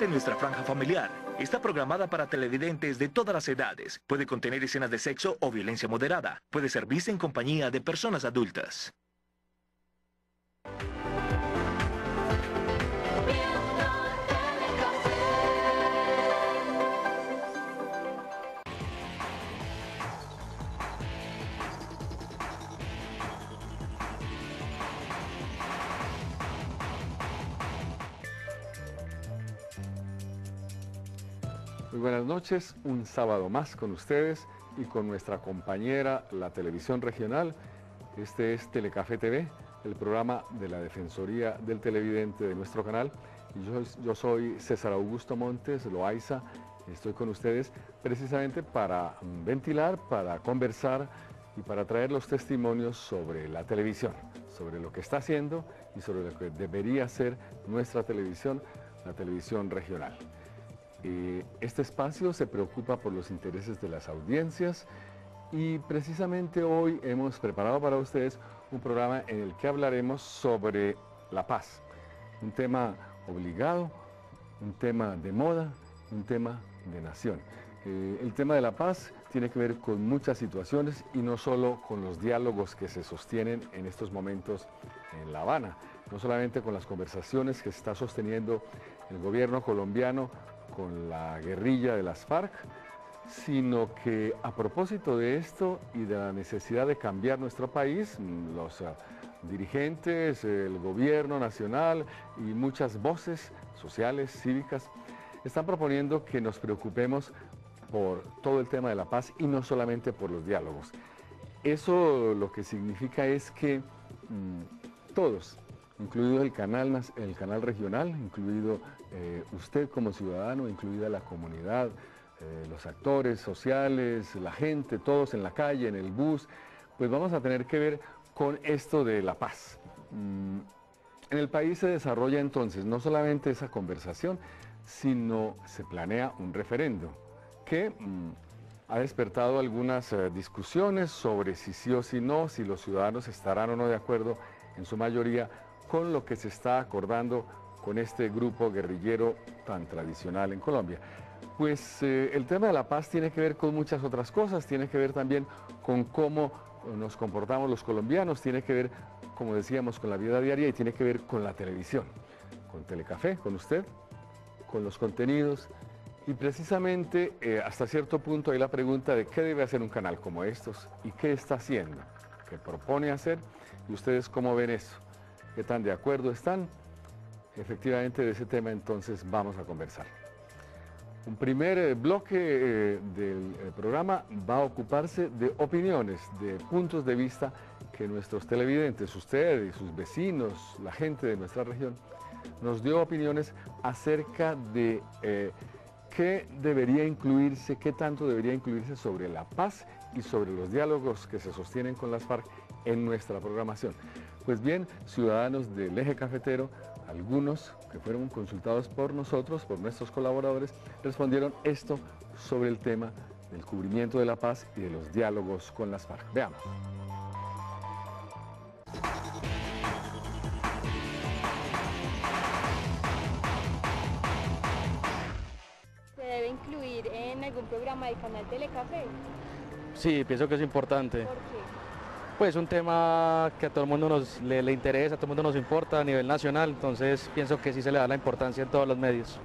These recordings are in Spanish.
Es nuestra franja familiar. Está programada para televidentes de todas las edades. Puede contener escenas de sexo o violencia moderada. Puede ser vista en compañía de personas adultas. Muy buenas noches, un sábado más con ustedes y con nuestra compañera, la televisión regional. Este es Telecafé TV, el programa de la Defensoría del Televidente de nuestro canal. Yo, yo soy César Augusto Montes Loaiza, estoy con ustedes precisamente para ventilar, para conversar y para traer los testimonios sobre la televisión, sobre lo que está haciendo y sobre lo que debería ser nuestra televisión, la televisión regional. Este espacio se preocupa por los intereses de las audiencias y precisamente hoy hemos preparado para ustedes un programa en el que hablaremos sobre la paz, un tema obligado, un tema de moda, un tema de nación. Eh, el tema de la paz tiene que ver con muchas situaciones y no solo con los diálogos que se sostienen en estos momentos en La Habana, no solamente con las conversaciones que está sosteniendo el gobierno colombiano con la guerrilla de las FARC, sino que a propósito de esto y de la necesidad de cambiar nuestro país, los uh, dirigentes, el gobierno nacional y muchas voces sociales, cívicas, están proponiendo que nos preocupemos por todo el tema de la paz y no solamente por los diálogos. Eso lo que significa es que mmm, todos, incluido el canal, el canal regional, incluido eh, usted como ciudadano, incluida la comunidad, eh, los actores sociales, la gente, todos en la calle, en el bus, pues vamos a tener que ver con esto de la paz. Mm, en el país se desarrolla entonces no solamente esa conversación, sino se planea un referendo que mm, ha despertado algunas eh, discusiones sobre si sí o si no, si los ciudadanos estarán o no de acuerdo en su mayoría con lo que se está acordando con este grupo guerrillero tan tradicional en Colombia. Pues eh, el tema de la paz tiene que ver con muchas otras cosas, tiene que ver también con cómo nos comportamos los colombianos, tiene que ver, como decíamos, con la vida diaria y tiene que ver con la televisión, con Telecafé, con usted, con los contenidos. Y precisamente eh, hasta cierto punto hay la pregunta de qué debe hacer un canal como estos y qué está haciendo, qué propone hacer y ustedes cómo ven eso, qué tan de acuerdo están Efectivamente, de ese tema entonces vamos a conversar. Un primer eh, bloque eh, del eh, programa va a ocuparse de opiniones, de puntos de vista que nuestros televidentes, ustedes, sus vecinos, la gente de nuestra región, nos dio opiniones acerca de qué debería incluirse, qué tanto debería incluirse sobre la paz y sobre los diálogos que se sostienen con las FARC en nuestra programación. Pues bien, ciudadanos del eje cafetero algunos que fueron consultados por nosotros, por nuestros colaboradores, respondieron esto sobre el tema del cubrimiento de la paz y de los diálogos con las FARC. Veamos. ¿Se debe incluir en algún programa del canal Telecafé? Sí, pienso que es importante. ¿Por qué? Pues un tema que a todo el mundo nos, le, le, interesa, a todo el mundo nos importa a nivel nacional, entonces pienso que sí se le da la importancia en todos los medios.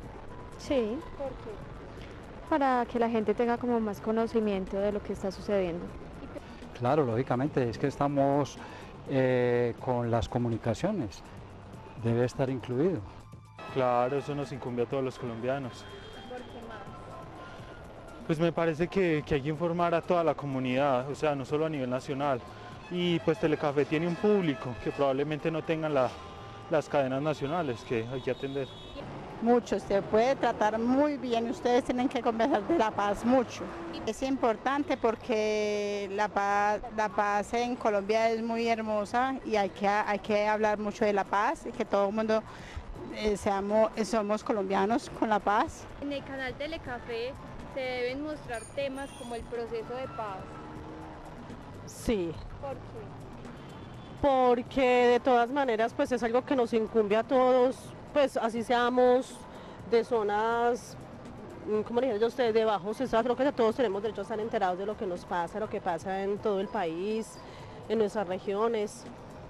Sí. ¿Por qué? Para que la gente tenga como más conocimiento de lo que está sucediendo. Claro, lógicamente, es que estamos eh, con las comunicaciones, debe estar incluido. Claro, eso nos incumbe a todos los colombianos. ¿Por qué más? Pues me parece que, que hay que informar a toda la comunidad, o sea, no solo a nivel nacional. Y pues Telecafé tiene un público que probablemente no tengan la, las cadenas nacionales que hay que atender. Mucho, se puede tratar muy bien, ustedes tienen que conversar de la paz mucho. Es importante porque la paz, la paz en Colombia es muy hermosa y hay que, hay que hablar mucho de la paz y que todo el mundo eh, seamos, somos colombianos con la paz. En el canal Telecafé se deben mostrar temas como el proceso de paz. Sí, ¿Por qué? porque de todas maneras pues es algo que nos incumbe a todos, pues así seamos de zonas, mm, como le dije yo a ustedes, de bajos estados, creo que todos tenemos derecho a estar enterados de lo que nos pasa, lo que pasa en todo el país, en nuestras regiones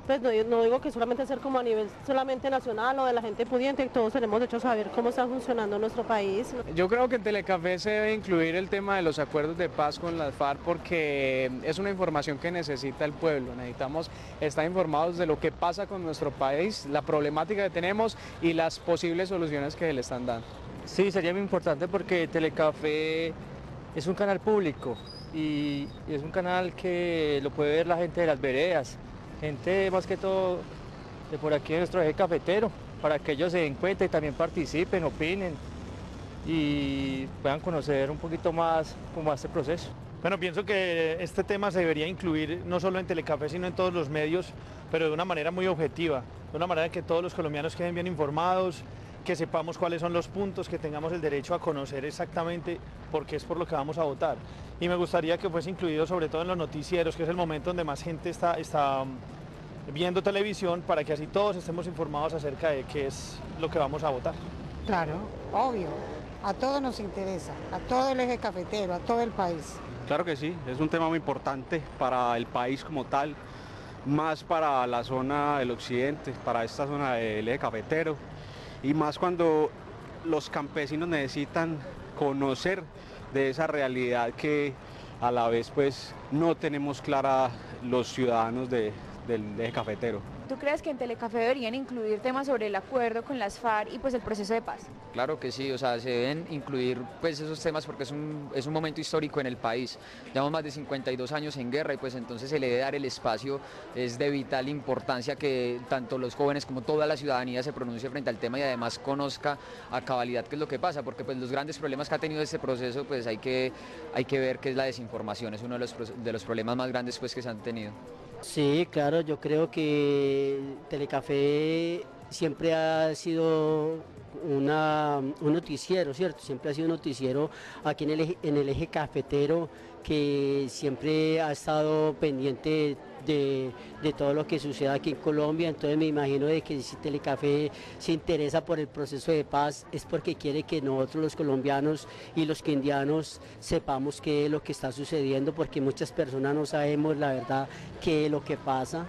pues no, digo que solamente ser como a nivel solamente nacional o de la gente pudiente, todos tenemos derecho a saber cómo está funcionando nuestro país. Yo creo que en Telecafé se debe incluir el tema de los acuerdos de paz con las FARC porque es una información que necesita el pueblo. Necesitamos estar informados de lo que pasa con nuestro país, la problemática que tenemos y las posibles soluciones que le están dando. Sí, sería muy importante porque Telecafé es un canal público y es un canal que lo puede ver la gente de las veredas gente más que todo de por aquí de nuestro eje cafetero, para que ellos se den cuenta y también participen, opinen y puedan conocer un poquito más cómo va este proceso. Bueno, pienso que este tema se debería incluir no solo en Telecafé, sino en todos los medios, pero de una manera muy objetiva, de una manera que todos los colombianos queden bien informados, que sepamos cuáles son los puntos, que tengamos el derecho a conocer exactamente por qué es por lo que vamos a votar. Y me gustaría que fuese incluido sobre todo en los noticieros, que es el momento donde más gente está, está mm, viendo televisión, para que así todos estemos informados acerca de qué es lo que vamos a votar. Claro, obvio. A todos nos interesa, a todo el eje cafetero, a todo el país. Claro que sí, es un tema muy importante para el país como tal, más para la zona del occidente, para esta zona del eje cafetero y más cuando los campesinos necesitan conocer de esa realidad que a la vez pues no tenemos clara los ciudadanos del eje cafetero. ¿Tú crees que en Telecafé deberían incluir temas sobre el acuerdo con las FARC y pues el proceso de paz? Claro que sí, o sea, se deben incluir pues esos temas porque es un, es un momento histórico en el país. Llevamos más de 52 años en guerra y pues entonces se le debe dar el espacio, es de vital importancia que tanto los jóvenes como toda la ciudadanía se pronuncie frente al tema y además conozca a cabalidad qué es lo que pasa, porque pues los grandes problemas que ha tenido este proceso pues hay que, hay que ver qué es la desinformación, es uno de los, de los problemas más grandes pues que se han tenido. Sí, claro, yo creo que Telecafé siempre ha sido una, un noticiero, ¿cierto? Siempre ha sido un noticiero aquí en el, en el eje cafetero que siempre ha estado pendiente de, todo lo que sucede aquí en Colombia, entonces me imagino de que si Telecafé se interesa por el proceso de paz es porque quiere que nosotros los colombianos y los quindianos sepamos qué es lo que está sucediendo, porque muchas personas no sabemos la verdad qué es lo que pasa.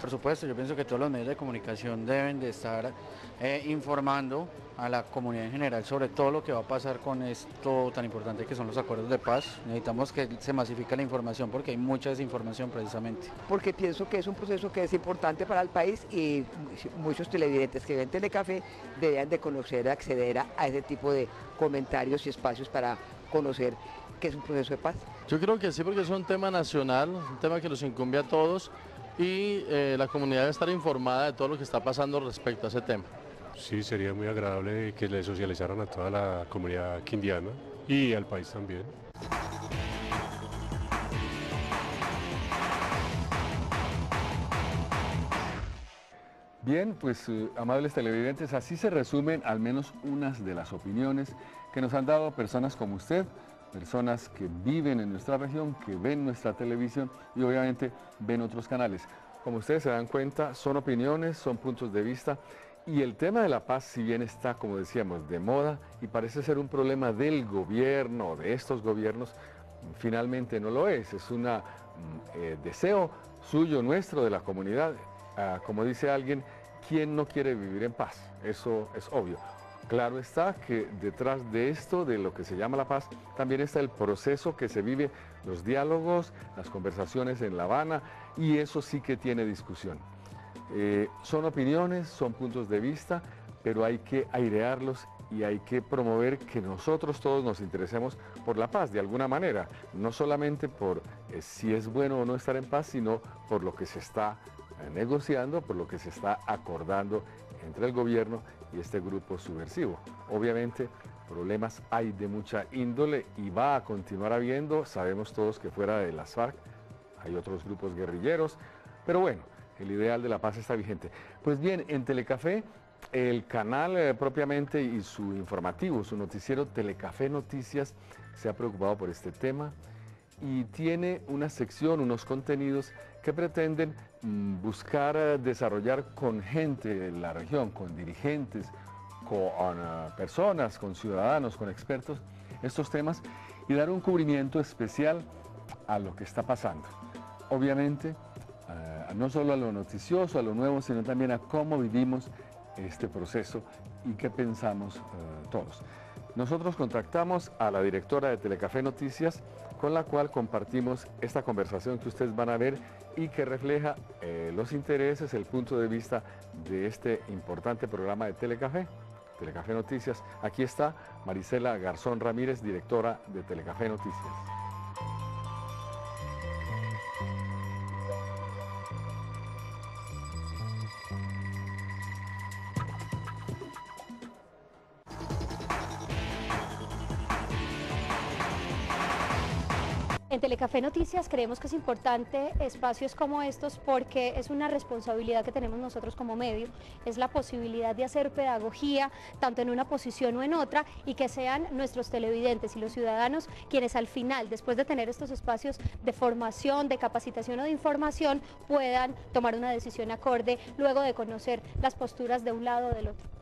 Por supuesto, yo pienso que todos los medios de comunicación deben de estar eh, informando a la comunidad en general sobre todo lo que va a pasar con esto tan importante que son los acuerdos de paz. Necesitamos que se masifique la información porque hay mucha desinformación precisamente. Porque pienso que es un proceso que es importante para el país y muchos televidentes que ven Telecafé deberían de conocer, acceder a, ese tipo de comentarios y espacios para conocer qué es un proceso de paz. Yo creo que sí, porque es un tema nacional, un tema que nos incumbe a todos y eh, la comunidad debe estar informada de todo lo que está pasando respecto a ese tema. Sí, sería muy agradable que le socializaran a toda la comunidad quindiana y al país también. Bien, pues eh, amables televidentes, así se resumen al menos unas de las opiniones que nos han dado personas como usted, personas que viven en nuestra región, que ven nuestra televisión y obviamente ven otros canales. Como ustedes se dan cuenta, son opiniones, son puntos de vista y el tema de la paz, si bien está, como decíamos, de moda y parece ser un problema del gobierno, de estos gobiernos, finalmente no lo es. Es un mm, eh, deseo suyo, nuestro, de la comunidad. Ah, como dice alguien, ¿quién no quiere vivir en paz? Eso es obvio. Claro está que detrás de esto, de lo que se llama la paz, también está el proceso que se vive, los diálogos, las conversaciones en La Habana, y eso sí que tiene discusión. Eh, son opiniones, son puntos de vista, pero hay que airearlos y hay que promover que nosotros todos nos interesemos por la paz de alguna manera, no solamente por eh, si es bueno o no estar en paz, sino por lo que se está eh, negociando, por lo que se está acordando entre el gobierno y este grupo subversivo. Obviamente problemas hay de mucha índole y va a continuar habiendo, sabemos todos que fuera de las FARC hay otros grupos guerrilleros, pero bueno, el ideal de la paz está vigente. Pues bien, en Telecafé, el canal eh, propiamente y su informativo, su noticiero Telecafé Noticias, se ha preocupado por este tema y tiene una sección, unos contenidos que pretenden mm, buscar eh, desarrollar con gente de la región, con dirigentes, con eh, personas, con ciudadanos, con expertos, estos temas y dar un cubrimiento especial a lo que está pasando. Obviamente, eh, no solo a lo noticioso, a lo nuevo, sino también a cómo vivimos este proceso y qué pensamos todos. Nosotros contactamos a la directora de Telecafé Noticias, con la cual compartimos esta conversación que ustedes van a ver y que refleja eh, los intereses, el punto de vista de este importante programa de Telecafé, Telecafé Noticias. Aquí está Marisela Garzón Ramírez, directora de Telecafé Noticias. En Telecafé Noticias creemos que es importante espacios como estos porque es una responsabilidad que tenemos nosotros como medio, es la posibilidad de hacer pedagogía tanto en una posición o en otra y que sean nuestros televidentes y los ciudadanos quienes al final, después de tener estos espacios de formación, de capacitación o de información, puedan tomar una decisión acorde luego de conocer las posturas de un lado o del otro.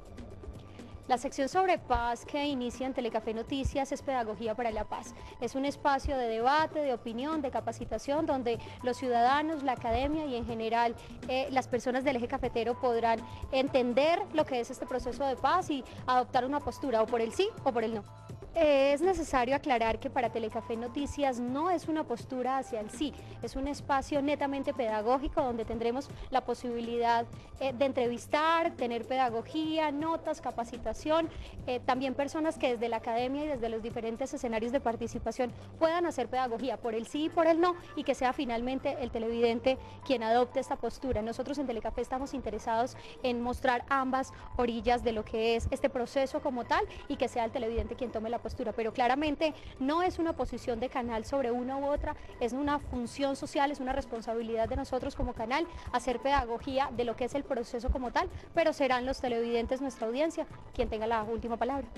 La sección sobre paz que inicia en Telecafé Noticias es Pedagogía para la Paz. Es un espacio de debate, de opinión, de capacitación, donde los ciudadanos, la academia y en general eh, las personas del eje cafetero podrán entender lo que es este proceso de paz y adoptar una postura o por el sí o por el no. Es necesario aclarar que para Telecafé Noticias no es una postura hacia el sí, es un espacio netamente pedagógico donde tendremos la posibilidad eh, de entrevistar, tener pedagogía, notas, capacitación, eh, también personas que desde la academia y desde los diferentes escenarios de participación puedan hacer pedagogía por el sí y por el no y que sea finalmente el televidente quien adopte esta postura. Nosotros en Telecafé estamos interesados en mostrar ambas orillas de lo que es este proceso como tal y que sea el televidente quien tome la postura pero claramente no es una posición de canal sobre una u otra, es una función social, es una responsabilidad de nosotros como canal hacer pedagogía de lo que es el proceso como tal, pero serán los televidentes, nuestra audiencia, quien tenga la última palabra.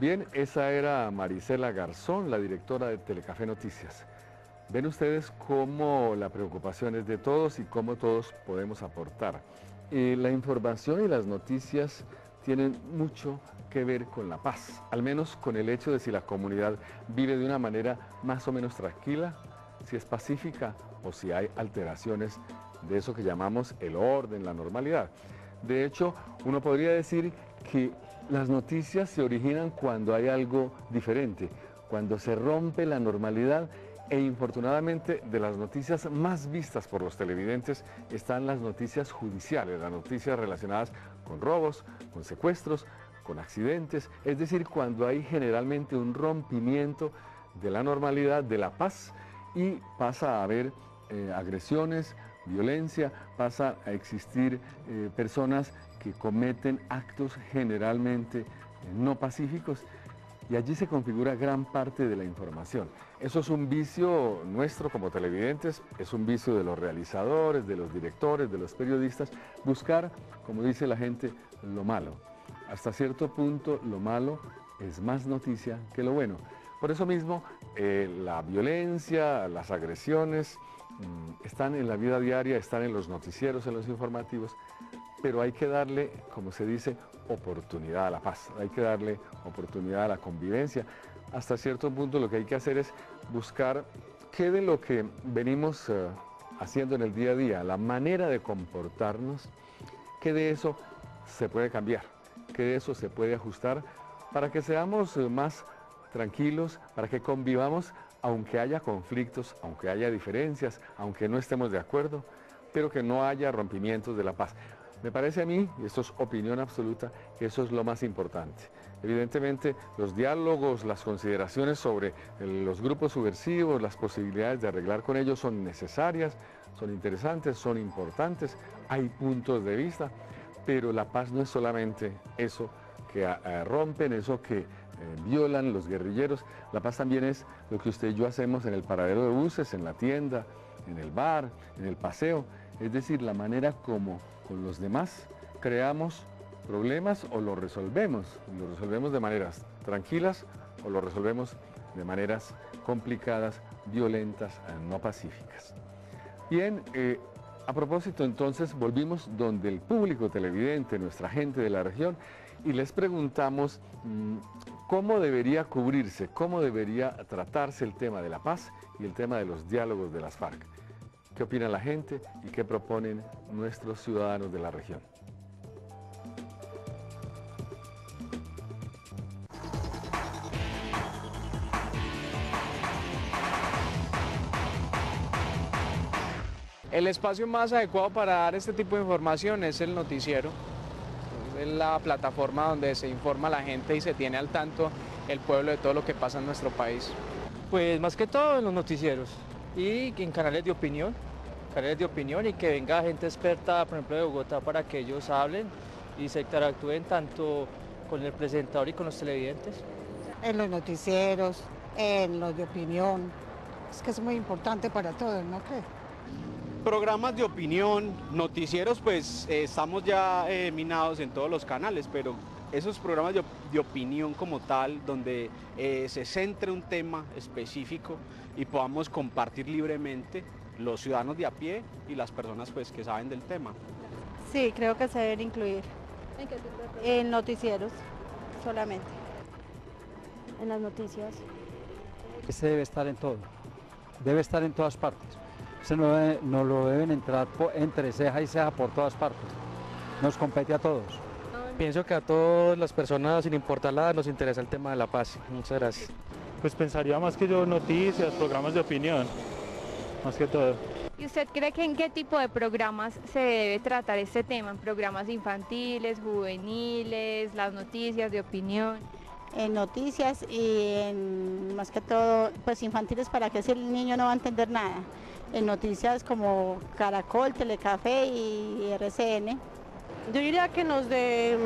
Bien, esa era Marisela Garzón, la directora de Telecafé Noticias. Ven ustedes cómo la preocupación es de todos y cómo todos podemos aportar. La información y las noticias tienen mucho que ver con la paz, al menos con el hecho de si la comunidad vive de una manera más o menos tranquila, si es pacífica o si hay alteraciones de eso que llamamos el orden, la normalidad. De hecho, uno podría decir que las noticias se originan cuando hay algo diferente, cuando se rompe la normalidad e infortunadamente de las noticias más vistas por los televidentes están las noticias judiciales, las noticias relacionadas con robos, con secuestros, con accidentes, es decir, cuando hay generalmente un rompimiento de la normalidad, de la paz y pasa a haber eh, agresiones, violencia, pasa a existir eh, personas que cometen actos generalmente no pacíficos y allí se configura gran parte de la información. Eso es un vicio nuestro como televidentes, es un vicio de los realizadores, de los directores, de los periodistas, buscar, como dice la gente, lo malo. Hasta cierto punto lo malo es más noticia que lo bueno. Por eso mismo, eh, la violencia, las agresiones, mm, están en la vida diaria, están en los noticieros, en los informativos, pero hay que darle, como se dice, oportunidad a la paz, hay que darle oportunidad a la convivencia. Hasta cierto punto lo que hay que hacer es buscar qué de lo que venimos eh, haciendo en el día a día, la manera de comportarnos, qué de eso se puede cambiar, qué de eso se puede ajustar para que seamos eh, más tranquilos, para que convivamos aunque haya conflictos, aunque haya diferencias, aunque no estemos de acuerdo, pero que no haya rompimientos de la paz. Me parece a mí, y esto es opinión absoluta, que eso es lo más importante. Evidentemente, los diálogos, las consideraciones sobre los grupos subversivos, las posibilidades de arreglar con ellos son necesarias, son interesantes, son importantes, hay puntos de vista, pero la paz no es solamente eso que rompen, eso que eh, violan los guerrilleros, la paz también es lo que usted y yo hacemos en el paradero de buses, en la tienda, en el bar, en el paseo, es decir, la manera como con los demás creamos problemas o lo resolvemos. Lo resolvemos de maneras tranquilas o lo resolvemos de maneras complicadas, violentas, eh, no pacíficas. Bien, eh, a propósito entonces volvimos donde el público televidente, nuestra gente de la región, y les preguntamos mm, cómo debería cubrirse, cómo debería tratarse el tema de la paz y el tema de los diálogos de las FARC. ¿Qué opina la gente y qué proponen nuestros ciudadanos de la región? El espacio más adecuado para dar este tipo de información es el noticiero. Es la plataforma donde se informa a la gente y se tiene al tanto el pueblo de todo lo que pasa en nuestro país. Pues más que todo en los noticieros y en canales de opinión, canales de opinión y que venga gente experta, por ejemplo de Bogotá, para que ellos hablen y se interactúen tanto con el presentador y con los televidentes. En los noticieros, en los de opinión, es que es muy importante para todos, ¿no crees? Programas de opinión, noticieros, pues eh, estamos ya eh, minados en todos los canales, pero esos programas de, opinión como tal, donde eh, se centre un tema específico y podamos compartir libremente los ciudadanos de a pie y las personas pues, que saben del tema. Sí, creo que se deben incluir. ¿En noticieros solamente. En las noticias. Ese debe estar en todo. Debe estar en todas partes no, lo deben entrar entre ceja y ceja por todas partes. Nos compete a todos. Pienso que a todas las personas, sin importar la edad, nos interesa el tema de la paz. Muchas gracias. Pues pensaría más que yo noticias, programas de opinión, más que todo. ¿Y usted cree que en qué tipo de programas se debe tratar este tema? ¿En programas infantiles, juveniles, las noticias de opinión? En noticias y en más que todo, pues infantiles para que si el niño no va a entender nada en noticias como Caracol, Telecafé y RCN. Yo diría que nos de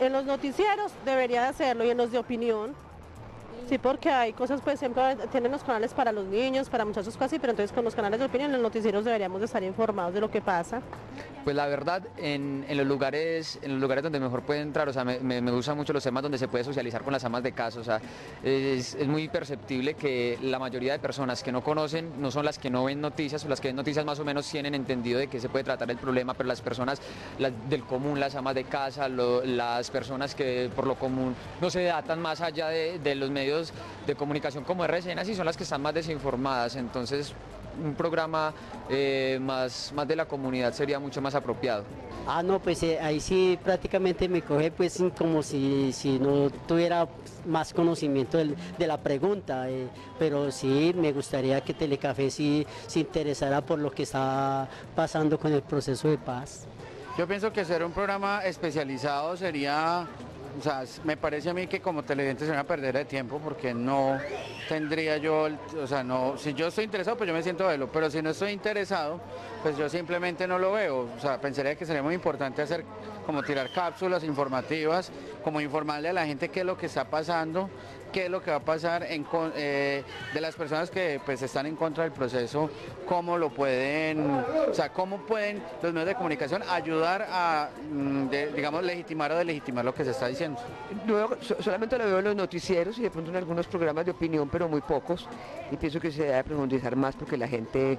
en los noticieros debería de hacerlo y en los de opinión Sí, porque hay cosas, pues siempre tienen los canales para los niños, para muchachos casi, pero entonces con los canales de opinión, en los noticieros deberíamos de estar informados de lo que pasa. Pues la verdad, en, los lugares en los lugares donde mejor puede entrar, o sea, me, me, gustan mucho los temas donde se puede socializar con las amas de casa, o sea, es, muy perceptible que la mayoría de personas que no conocen no son las que no ven noticias, o las que ven noticias más o menos tienen entendido de que se puede tratar el problema, pero las personas del común, las amas de casa, las personas que por lo común no se datan más allá de los medios de comunicación como RCN y son las que están más desinformadas, entonces un programa eh, más, más de la comunidad sería mucho más apropiado. Ah, no, pues eh, ahí sí prácticamente me coge pues como si, si no tuviera más conocimiento de la pregunta, eh, pero sí me gustaría que Telecafé sí se interesara por lo que está pasando con el proceso de paz. Yo pienso que ser un programa especializado sería o sea, me parece a mí que como televidente se van a perder de tiempo porque no tendría yo, o sea, no, si yo estoy interesado, pues yo me siento a verlo, pero si no estoy interesado, pues yo simplemente no lo veo. O sea, pensaría que sería muy importante hacer como tirar cápsulas informativas, como informarle a la gente qué es lo que está pasando qué es lo que va a pasar eh, de las personas que pues están en contra del proceso, cómo lo pueden, o sea, cómo pueden los medios de comunicación ayudar a, mm, digamos, legitimar o delegitimar lo que se está diciendo. Luego, solamente lo veo en los noticieros y de pronto en algunos programas de opinión, pero muy pocos, y pienso que se debe profundizar más porque la gente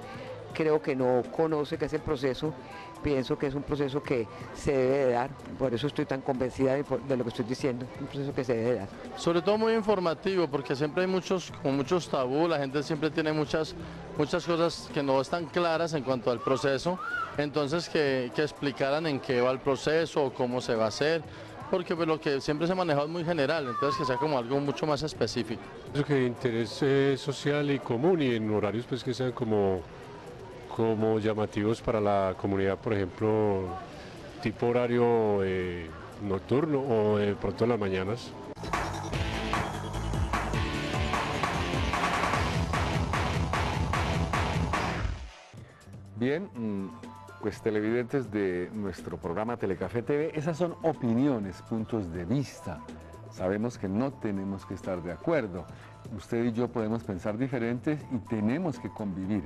creo que no conoce qué es el proceso pienso que es un proceso que se debe dar, por eso estoy tan convencida de, lo que estoy diciendo, un proceso que se debe dar. Sobre todo muy informativo, porque siempre hay muchos, como muchos tabú, la gente siempre tiene muchas, muchas cosas que no están claras en cuanto al proceso, entonces que, que explicaran en qué va el proceso o cómo se va a hacer, porque pues, lo que siempre se ha manejado es muy general, entonces que sea como algo mucho más específico. Eso que interés eh, social y común y en horarios pues que sean como como llamativos para la comunidad, por ejemplo, tipo horario eh, nocturno o de pronto en las mañanas. Bien, mm, pues televidentes de nuestro programa Telecafé TV, esas son opiniones, puntos de vista. Sabemos que no tenemos que estar de acuerdo. Usted y yo podemos pensar diferentes y tenemos que convivir.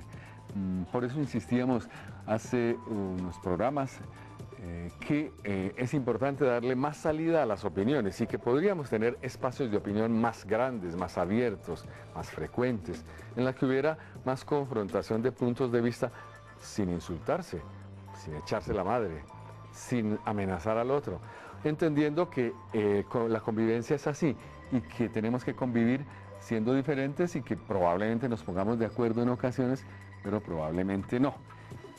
Mm, por eso insistíamos hace unos programas eh, que eh, es importante darle más salida a las opiniones y que podríamos tener espacios de opinión más grandes, más abiertos, más frecuentes, en la que hubiera más confrontación de puntos de vista sin insultarse, sin echarse la madre, sin amenazar al otro, entendiendo que eh, la convivencia es así y que tenemos que convivir siendo diferentes y que probablemente nos pongamos de acuerdo en ocasiones, pero probablemente no.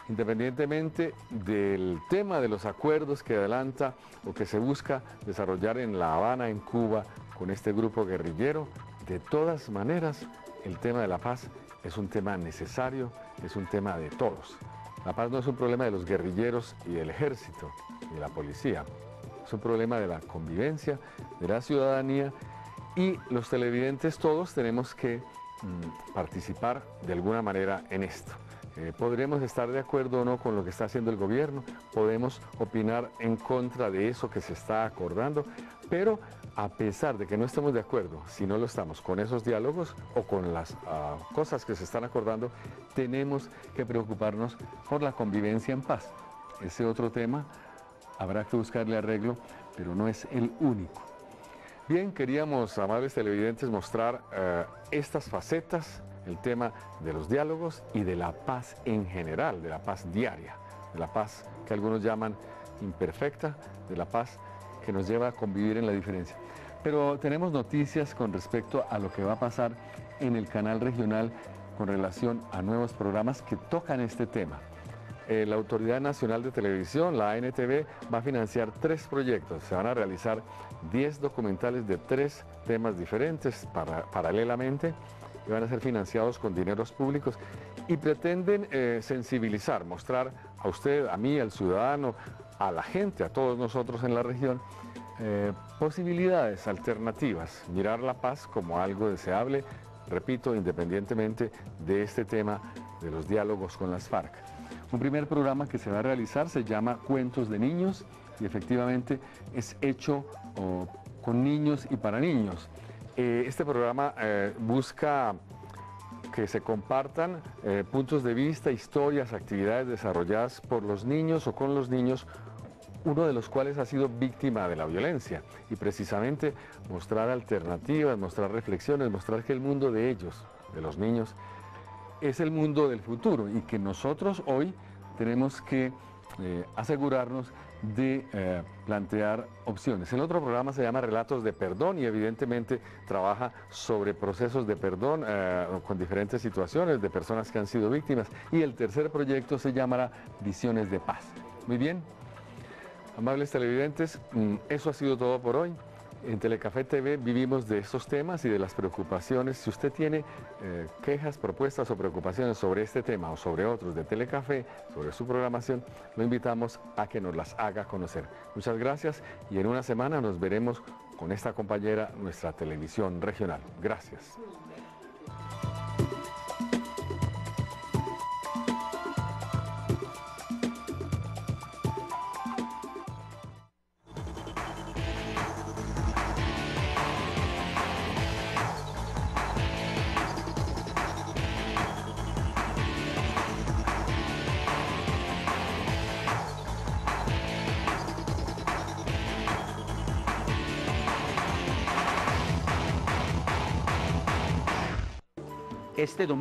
Independientemente del tema de los acuerdos que adelanta o que se busca desarrollar en La Habana, en Cuba, con este grupo guerrillero, de todas maneras, el tema de la paz es un tema necesario, es un tema de todos. La paz no es un problema de los guerrilleros y del ejército y de la policía, es un problema de la convivencia, de la ciudadanía y los televidentes todos tenemos que mm, participar de alguna manera en esto. Eh, podremos estar de acuerdo o no con lo que está haciendo el gobierno, podemos opinar en contra de eso que se está acordando, pero a pesar de que no estemos de acuerdo, si no lo estamos con esos diálogos o con las ah, cosas que se están acordando, tenemos que preocuparnos por la convivencia en paz. Ese otro tema habrá que buscarle arreglo, pero no es el único. Bien, queríamos, amables televidentes, mostrar eh, estas facetas, el tema de los diálogos y de la paz en general, de la paz diaria, de la paz que algunos llaman imperfecta, de la paz que nos lleva a convivir en la diferencia. Pero tenemos noticias con respecto a lo que va a pasar en el canal regional con relación a nuevos programas que tocan este tema. Eh, la Autoridad Nacional de Televisión, la ANTV, va a financiar tres proyectos. Se van a realizar 10 documentales de tres temas diferentes paralelamente y van a ser financiados con dineros públicos y pretenden eh, sensibilizar, mostrar a usted, a mí, al ciudadano, a la gente, a todos nosotros en la región, eh, posibilidades alternativas, mirar la paz como algo deseable, repito, independientemente de este tema de los diálogos con las FARC. Un primer programa que se va a realizar se llama Cuentos de Niños y efectivamente es hecho con niños y para niños. Eh, este programa eh, busca que se compartan puntos de vista, historias, actividades desarrolladas por los niños o con los niños uno de los cuales ha sido víctima de la violencia y precisamente mostrar alternativas, mostrar reflexiones, mostrar que el mundo de ellos, de los niños, es el mundo del futuro y que nosotros hoy tenemos que eh, asegurarnos de eh, plantear opciones. El otro programa se llama Relatos de Perdón y evidentemente trabaja sobre procesos de perdón eh, con diferentes situaciones de personas que han sido víctimas. Y el tercer proyecto se llamará Visiones de Paz. Muy bien, Amables televidentes, mm, eso ha sido todo por hoy. En Telecafé TV vivimos de estos temas y de las preocupaciones. Si usted tiene eh, quejas, propuestas o preocupaciones sobre este tema o sobre otros de Telecafé, sobre su programación, lo invitamos a que nos las haga conocer. Muchas gracias y en una semana nos veremos con esta compañera, nuestra televisión regional. Gracias. Este domingo.